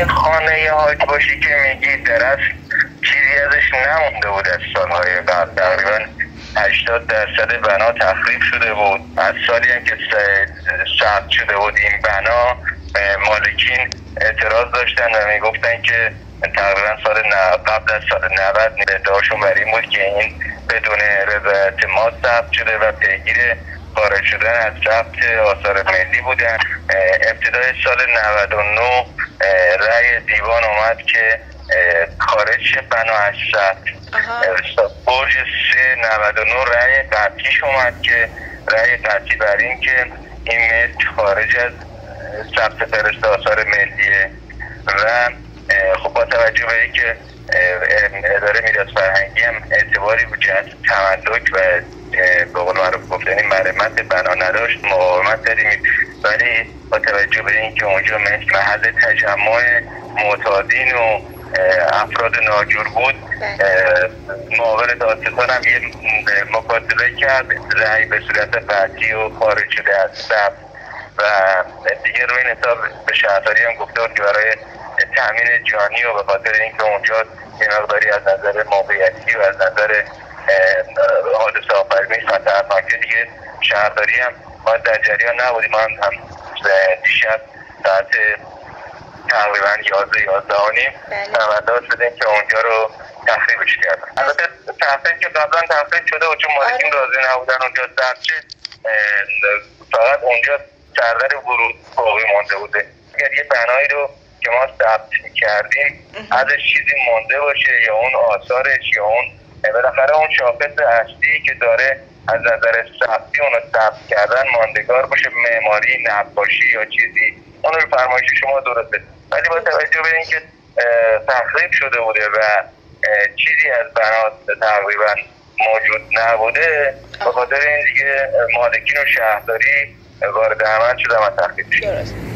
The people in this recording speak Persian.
یه حاج باشی که میگی درست چیزی ازش نمونده بود از سالهای قبل تقریبا 80 درصد بنا تخریب شده بود. از سالی هم که ثبت شده بود این بنا مالکین اعتراض داشتن و می‌گفتن که تقریبا سال قبل از سال 90 ادعاشون بر این بود که این بدون رضایت ما ثبت شده و پیگیر خارج شدن از ثبت آثار ملی بودن. ابتدای سال 99 رأی دیوان اومد که خارج بنا از برج 399 رأی قطعیش اومد که رأی قطعی بر این که این ملک خارج از ثبت فرست آثار ملیه و خب با توجه به اینکه اداره میراث فرهنگی هم اعتباری به جهت تملک و به قول معروف گفتنی مرمت بنا نداشت مقاومت داریم. ولی با توجه به اینکه اونجا محل تجمع معتادین و افراد ناجور بود معاون دادستان هم یه مکاتبه کرد رأی به صورت قطعی و خارج شده از ثبت و دیگه روی این حساب به شهرداری هم گفته بود که برای تامین جانی و به خاطر اینکه اونجا یه مقداری از نظر موقعیتی و از نظر حادثه آفرینی خطرناکه دیگه شهرداری هم ما در جریان نبودیم. ما هم دیشب ساعت تقریبا یازده یازده آنیم نمداد شدیم که اونجا رو تخریبش کردن البته تخریب که قبلا تخریب شده و چون مالکین راضی نبودن اونجا درچه فقط اونجا سردر ورود باقی مانده بوده. اگر یه بنایی رو که ما ثبت کردیم ازش چیزی مونده باشه یا اون آثارش یا اون بالاخره اون شاخص اصلی که داره از نظر ثبتی اون ثبت کردن ماندگار باشه معماری نقاشی یا چیزی اون رو فرمایش شما درسته ولی با توجه به اینکه تخریب شده بوده و چیزی از بنات تقریبا موجود نبوده به خاطر این دیگه مالکین و شهرداری وارد عمل شده و تخریب شده